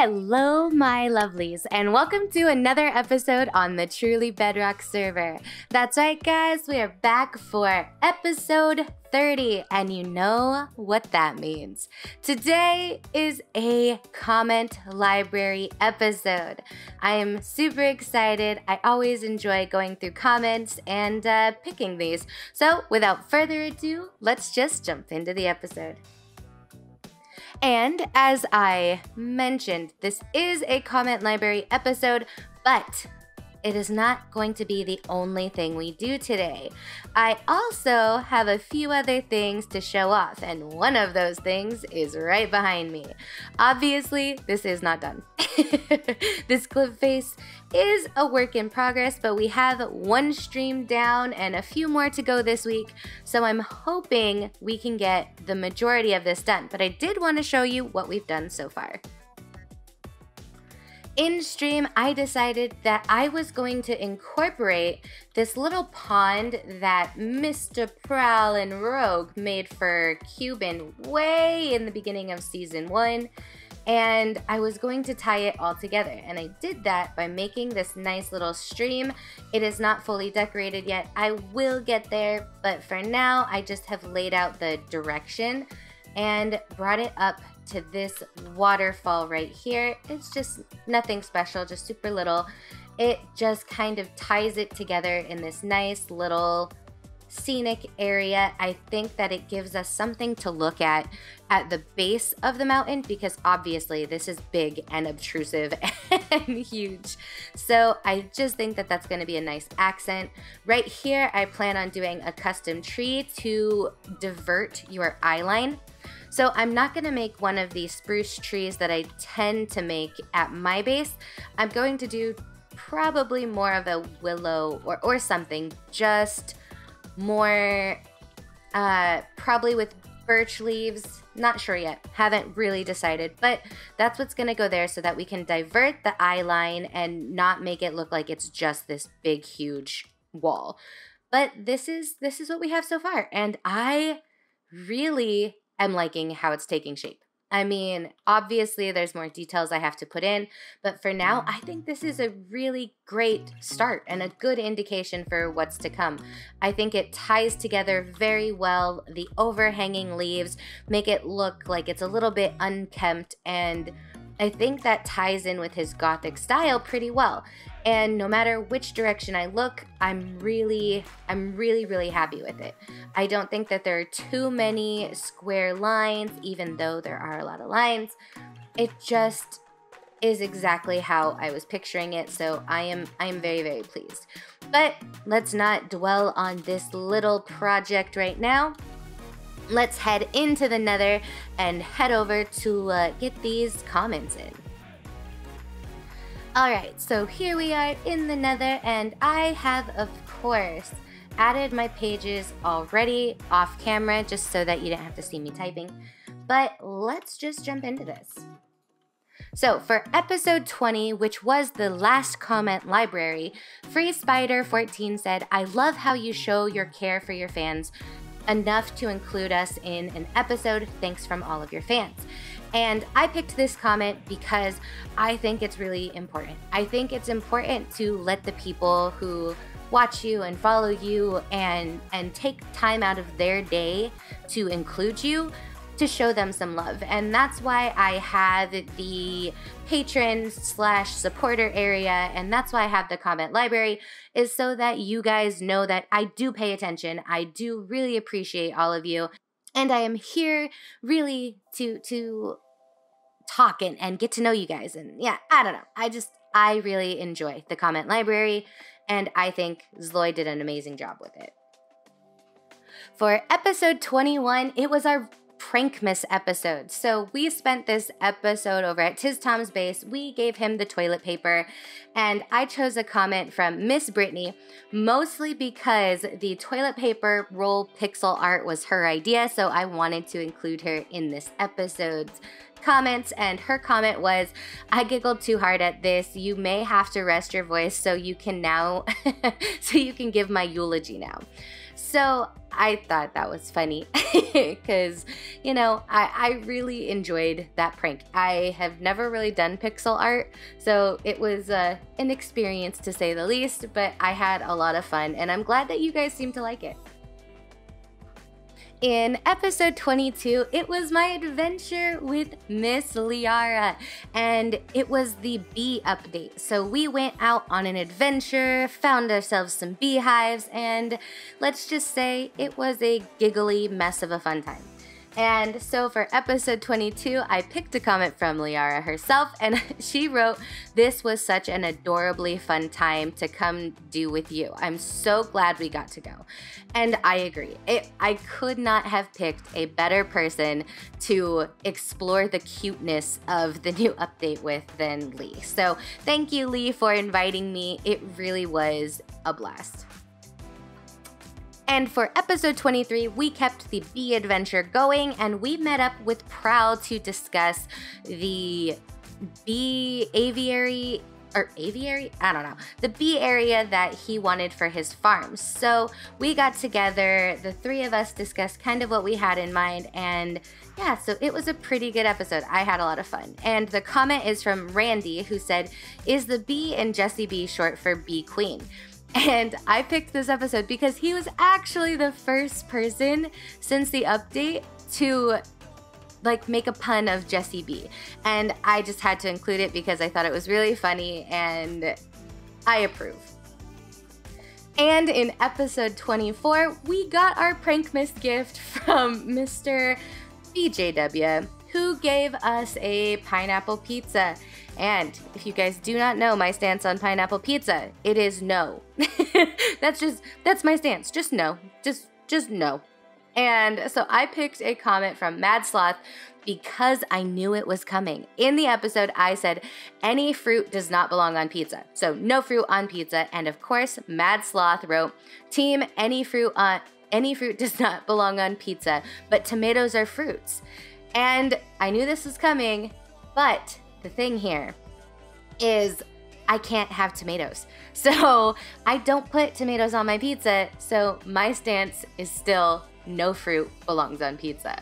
Hello, my lovelies, and welcome to another episode on the Truly Bedrock server. That's right, guys, we are back for episode 30, and you know what that means. Today is a comment library episode. I am super excited. I always enjoy going through comments and uh, picking these. So, without further ado, let's just jump into the episode. And as I mentioned, this is a comment library episode, but it is not going to be the only thing we do today. I also have a few other things to show off, and one of those things is right behind me. Obviously, this is not done. this cliff face is a work in progress, but we have one stream down and a few more to go this week, so I'm hoping we can get the majority of this done. But I did want to show you what we've done so far in stream, I decided that I was going to incorporate this little pond that Mr. Prowl and Rogue made for Cuban way in the beginning of season one. And I was going to tie it all together. And I did that by making this nice little stream. It is not fully decorated yet. I will get there, but for now, I just have laid out the direction and brought it up to this waterfall right here. It's just nothing special, just super little. It just kind of ties it together in this nice little scenic area. I think that it gives us something to look at at the base of the mountain because obviously this is big and obtrusive and huge. So I just think that that's going to be a nice accent. Right here, I plan on doing a custom tree to divert your eye line. So I'm not gonna make one of these spruce trees that I tend to make at my base. I'm going to do probably more of a willow or, or something, just more, uh, probably with birch leaves. Not sure yet. Haven't really decided, but that's what's gonna go there so that we can divert the eye line and not make it look like it's just this big, huge wall. But this is this is what we have so far, and I really am liking how it's taking shape. I mean, obviously, there's more details I have to put in, but for now, I think this is a really great start and a good indication for what's to come. I think it ties together very well. The overhanging leaves make it look like it's a little bit unkempt, and I think that ties in with his gothic style pretty well. And no matter which direction I look, I'm really, I'm really, really happy with it. I don't think that there are too many square lines, even though there are a lot of lines. It just is exactly how I was picturing it, so I am I am very very pleased. But let's not dwell on this little project right now. Let's head into the nether and head over to uh, get these comments in. Alright, so here we are in the nether, and I have, of course, added my pages already off camera just so that you didn't have to see me typing. But let's just jump into this. So, for episode 20, which was the last comment library, Free Spider 14 said, I love how you show your care for your fans enough to include us in an episode. Thanks from all of your fans. And I picked this comment because I think it's really important. I think it's important to let the people who watch you and follow you and and take time out of their day to include you to show them some love. And that's why I have the patron slash supporter area. And that's why I have the comment library is so that you guys know that I do pay attention. I do really appreciate all of you and I am here really to to talk and, and get to know you guys. And yeah, I don't know. I just I really enjoy the comment library, and I think Zloy did an amazing job with it. For episode 21, it was our Prankmas episode. So we spent this episode over at Tizztom's base. We gave him the toilet paper, and I chose a comment from Miss Brittany, mostly because the toilet paper roll pixel art was her idea, so I wanted to include her in this episode's comments and her comment was i giggled too hard at this you may have to rest your voice so you can now so you can give my eulogy now So I thought that was funny because, you know, I, I really enjoyed that prank. I have never really done pixel art, so it was uh, an experience to say the least, but I had a lot of fun and I'm glad that you guys seem to like it. In episode 22, it was my adventure with Miss Lyarrah, and it was the bee update. So we went out on an adventure, found ourselves some beehives, and let's just say it was a giggly mess of a fun time. And so for episode 22, I picked a comment from Lyarrah herself, and she wrote, This was such an adorably fun time to come do with you. I'm so glad we got to go. And I agree. It, I could not have picked a better person to explore the cuteness of the new update with than Lee. So thank you, Lee, for inviting me. It really was a blast. And for episode 23, we kept the bee adventure going and we met up with Prowl to discuss the bee aviary or aviary? I don't know. The bee area that he wanted for his farm. So we got together, the three of us discussed kind of what we had in mind, and yeah, so it was a pretty good episode. I had a lot of fun. And the comment is from Randy, who said, Is the bee in Jessie Bee short for Bee Queen? And I picked this episode because he was actually the first person since the update to like make a pun of Jessie B. And I just had to include it because I thought it was really funny and I approve. And in episode 24, we got our Prankmas gift from Mr. BJW, who gave us a pineapple pizza. And if you guys do not know my stance on pineapple pizza, it is no. that's just that's my stance. Just no. Just just no. And so I picked a comment from Mad Sloth because I knew it was coming. In the episode, I said, any fruit does not belong on pizza. So no fruit on pizza. And of course, Mad Sloth wrote, Team, any fruit on any fruit does not belong on pizza, but tomatoes are fruits. And I knew this was coming, but the thing here is I can't have tomatoes. So I don't put tomatoes on my pizza. So my stance is still no fruit belongs on pizza.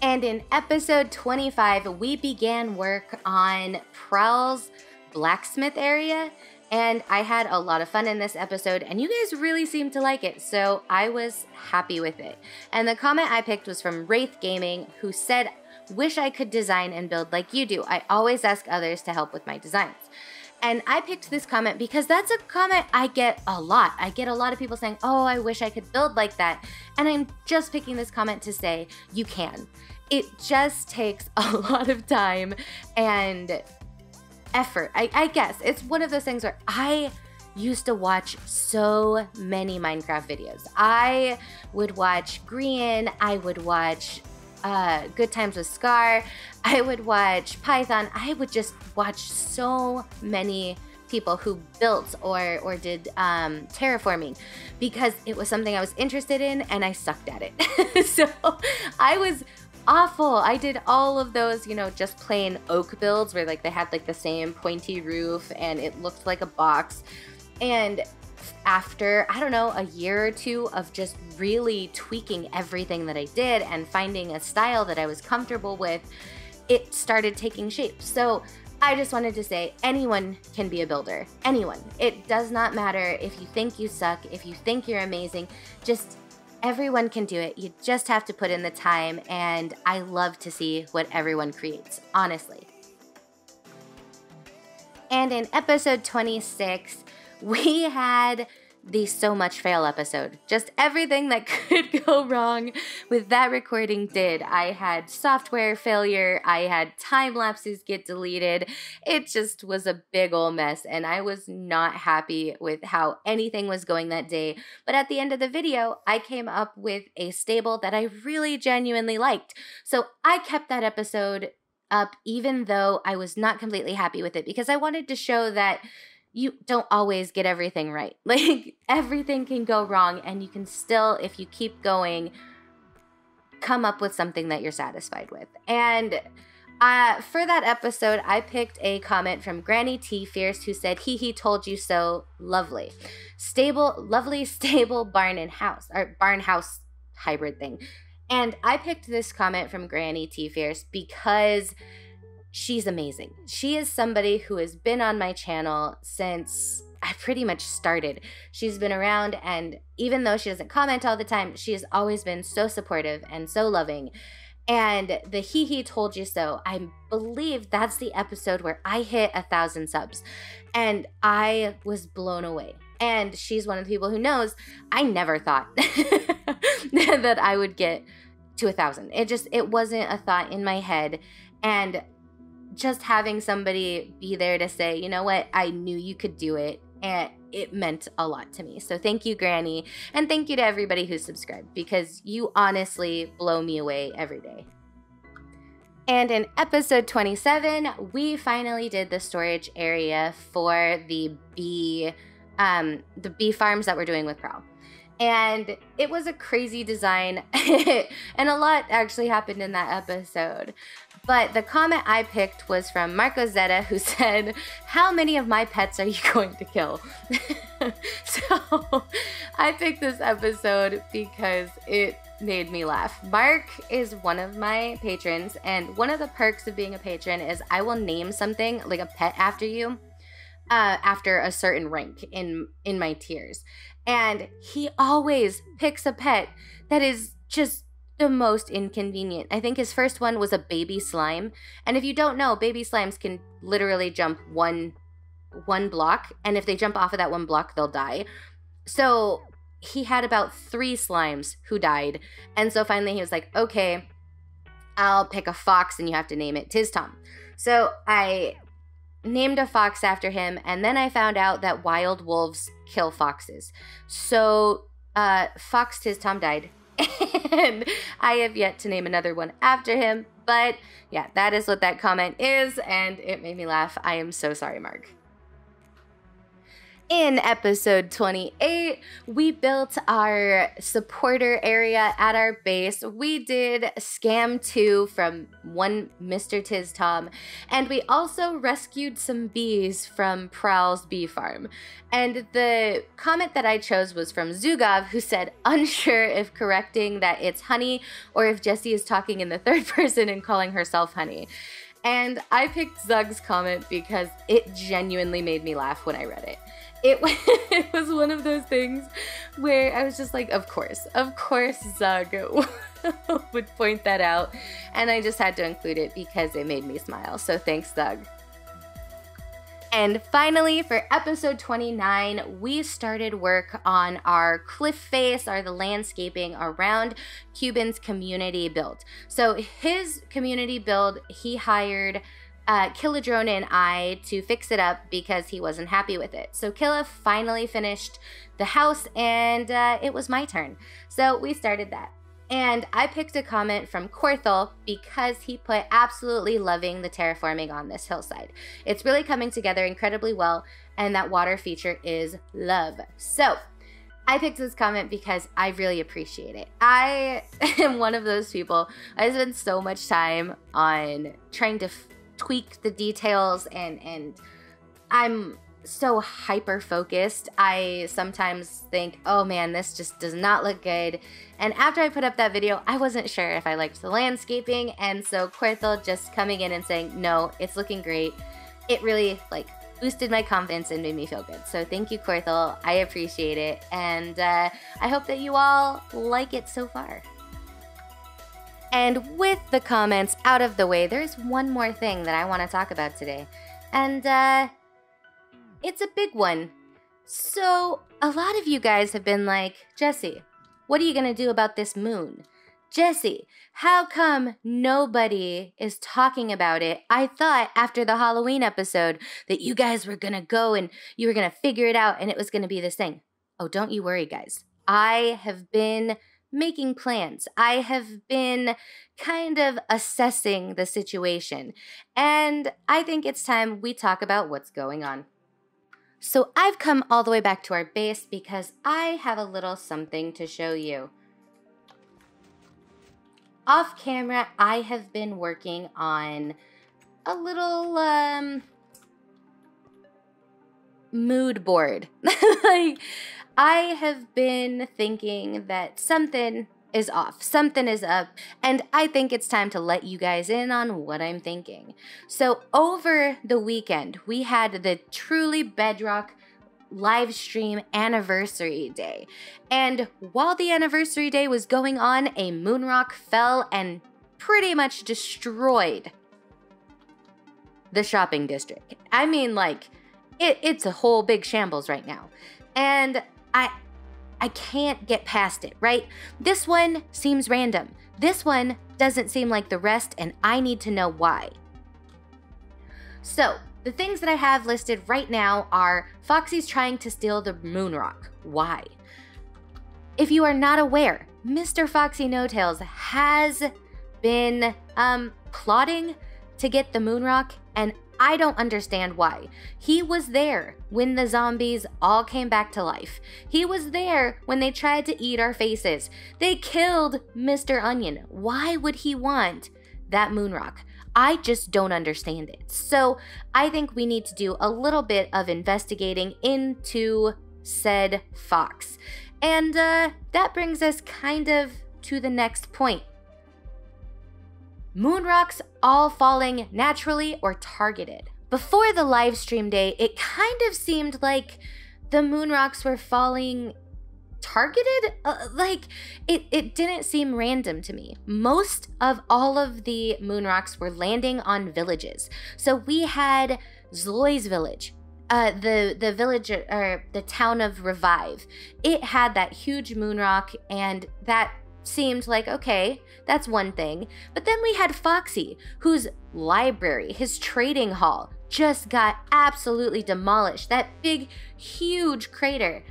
And in episode 25, we began work on Prowl's blacksmith area. And I had a lot of fun in this episode, and you guys really seemed to like it, so I was happy with it. And the comment I picked was from Wraith Gaming, who said Wish I could design and build like you do. I always ask others to help with my designs. And I picked this comment because that's a comment I get a lot. I get a lot of people saying, Oh, I wish I could build like that. And I'm just picking this comment to say, You can. It just takes a lot of time and effort. I, I guess it's one of those things where I used to watch so many Minecraft videos. I would watch Grian, I would watch uh, Good Times with Scar. I would watch Python. I would just watch so many people who built or or did um, terraforming because it was something I was interested in and I sucked at it. so I was awful. I did all of those, you know, just plain oak builds where like they had like the same pointy roof and it looked like a box. And after, I don't know, a year or two of just really tweaking everything that I did and finding a style that I was comfortable with, it started taking shape. So I just wanted to say anyone can be a builder. Anyone. It does not matter if you think you suck, if you think you're amazing, just everyone can do it. You just have to put in the time, and I love to see what everyone creates, honestly. And in episode 26, we had the so much fail episode. Just everything that could go wrong with that recording did. I had software failure, I had time lapses get deleted. It just was a big old mess, and I was not happy with how anything was going that day. But at the end of the video, I came up with a stable that I really genuinely liked. So I kept that episode up even though I was not completely happy with it because I wanted to show that you don't always get everything right. Like everything can go wrong, and you can still, if you keep going, come up with something that you're satisfied with. And Uh, for that episode, I picked a comment from Granny T Fierce who said, He he told you so lovely. Stable, lovely, stable barn and house, or barn house hybrid thing. And I picked this comment from Granny T Fierce because she's amazing. She is somebody who has been on my channel since I pretty much started. She's been around, and even though she doesn't comment all the time, she has always been so supportive and so loving. And the He He Told You So, I believe that's the episode where I hit a thousand subs. And I was blown away. And she's one of the people who knows I never thought that I would get to a thousand. It just, it wasn't a thought in my head. And just having somebody be there to say, you know what, I knew you could do it. And it meant a lot to me. So thank you, Granny. And thank you to everybody who subscribed because you honestly blow me away every day. And in episode 27, we finally did the storage area for the bee, um, the bee farms that we're doing with Prowl. And it was a crazy design, and a lot actually happened in that episode. But the comment I picked was from Marco Zeta, who said, How many of my pets are you going to kill? so I picked this episode because it made me laugh. Mark is one of my patrons, and one of the perks of being a patron is I will name something like a pet after you. Uh, after a certain rank in in my tiers and he always picks a pet that is just the most inconvenient. I think his first one was a baby slime. And if you don't know, baby slimes can literally jump one one block and if they jump off of that one block, they'll die. So he had about 3 slimes who died. And so finally he was like, "Okay, I'll pick a fox and you have to name it Tizztom." So I named a fox after him and then I found out that wild wolves kill foxes. So uh Fox Tizztom died and I have yet to name another one after him. But yeah, that is what that comment is, and it made me laugh. I am so sorry, Mark. In episode 28, we built our supporter area at our base. We did Scam 2 from one Mr. Tizztom, and we also rescued some bees from Prowl's bee farm. And the comment that I chose was from Zugov, who said, unsure if correcting that it's honey or if Jessie is talking in the third person and calling herself honey. And I picked Zug's comment because it genuinely made me laugh when I read it it, it was one of those things where I was just like, of course, of course, Zug would point that out. And I just had to include it because it made me smile. So thanks, Zug. And finally, for episode 29, we started work on our cliff face, or the landscaping around Cuban's community build. So, his community build, he hired uh, Killa Drone and I to fix it up because he wasn't happy with it. So Killa finally finished the house and uh, it was my turn. So we started that. And I picked a comment from Korthel because he put absolutely loving the terraforming on this hillside. It's really coming together incredibly well, and that water feature is love. So I picked this comment because I really appreciate it. I am one of those people. I spend so much time on trying to tweak the details and and I'm so hyper focused. I sometimes think, oh man, this just does not look good. And after I put up that video, I wasn't sure if I liked the landscaping. And so Korthel just coming in and saying, no, it's looking great. It really like boosted my confidence and made me feel good. So thank you, Korthel. I appreciate it. And uh, I hope that you all like it so far. And with the comments out of the way, there's one more thing that I want to talk about today. And, uh, it's a big one. So, a lot of you guys have been like, Jesse, what are you going to do about this moon? Jesse, how come nobody is talking about it? I thought after the Halloween episode that you guys were going to go and you were going to figure it out and it was going to be this thing. Oh, don't you worry, guys. I have been making plans. I have been kind of assessing the situation. And I think it's time we talk about what's going on. So I've come all the way back to our base because I have a little something to show you. Off camera, I have been working on a little um mood board. like I have been thinking that something is off, something is up, and I think it's time to let you guys in on what I'm thinking. So, over the weekend, we had the truly bedrock live stream anniversary day. And while the anniversary day was going on, a moonrock fell and pretty much destroyed the shopping district. I mean, like, it, it's a whole big shambles right now. And I I can't get past it, right? This one seems random. This one doesn't seem like the rest, and I need to know why. So, the things that I have listed right now are Foxy's trying to steal the moon rock. Why? If you are not aware, Mr. Foxy No Tails has been um, plotting to get the moon rock, and I don't understand why. He was there when the zombies all came back to life. He was there when they tried to eat our faces. They killed Mr. Onion. Why would he want that moon rock? I just don't understand it. So I think we need to do a little bit of investigating into said fox. And uh, that brings us kind of to the next point. Moon rocks all falling naturally or targeted. Before the live stream day, it kind of seemed like the moon rocks were falling targeted? Uh, like it it didn't seem random to me. Most of all of the moon rocks were landing on villages. So we had zloy's village uh, the the village or the town of revive. It had that huge moon rock and that seemed like, okay, that's one thing. But then we had Foxy, whose library, his trading hall, just got absolutely demolished. That big, huge crater.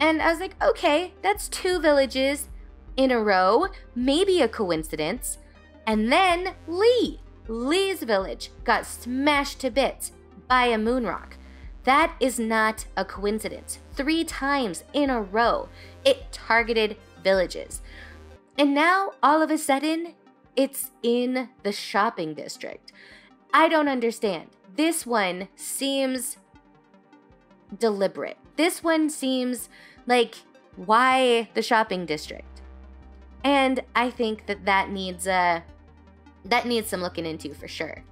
And I was like, okay, that's two villages in a row, maybe a coincidence. And then Lee, Lee's village got smashed to bits by a moon rock. That is not a coincidence. Three times in a row, it targeted villages. And now, all of a sudden, it's in the shopping district. I don't understand. This one seems deliberate. This one seems like why the shopping district? And I think that that needs uh that needs some looking into for sure.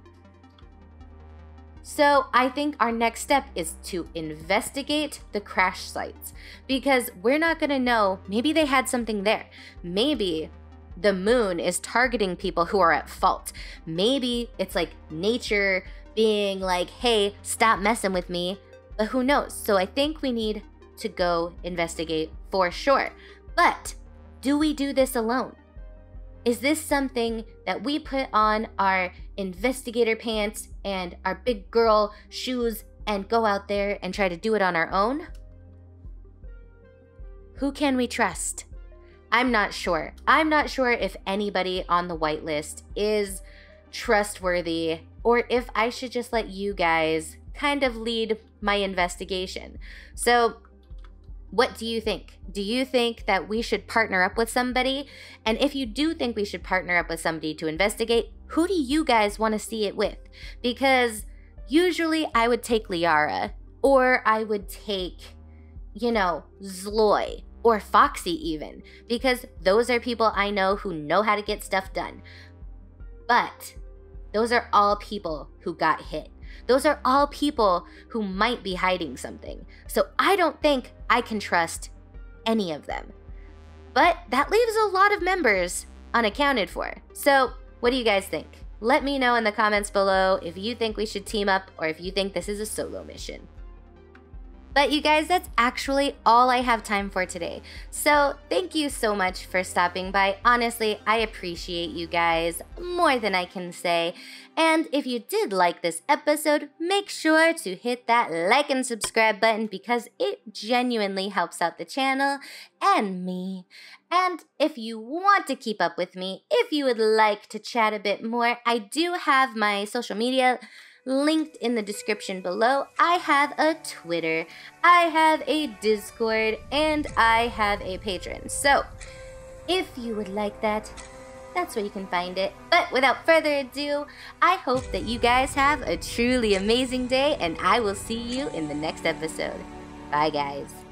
So I think our next step is to investigate the crash sites because we're not going to know. Maybe they had something there. Maybe the moon is targeting people who are at fault. Maybe it's like nature being like, hey, stop messing with me. But who knows? So I think we need to go investigate for sure. But do we do this alone? Is this something that we put on our investigator pants and our big girl shoes and go out there and try to do it on our own? Who can we trust? I'm not sure. I'm not sure if anybody on the whitelist is trustworthy or if I should just let you guys kind of lead my investigation. So what do you think? Do you think that we should partner up with somebody? And if you do think we should partner up with somebody to investigate, who do you guys want to see it with? Because usually I would take Lyarrah, or I would take, you know, Zloy, or Foxy even, because those are people I know who know how to get stuff done. But those are all people who got hit. Those are all people who might be hiding something. So I don't think I can trust any of them. But that leaves a lot of members unaccounted for. So, what do you guys think? Let me know in the comments below if you think we should team up or if you think this is a solo mission. But you guys, that's actually all I have time for today. So thank you so much for stopping by. Honestly, I appreciate you guys more than I can say. And if you did like this episode, make sure to hit that like and subscribe button because it genuinely helps out the channel and me. And if you want to keep up with me, if you would like to chat a bit more, I do have my social media linked in the description below. I have a Twitter, I have a Discord, and I have a Patreon. So, if you would like that, That's where you can find it. But without further ado, I hope that you guys have a truly amazing day, and I will see you in the next episode. Bye, guys.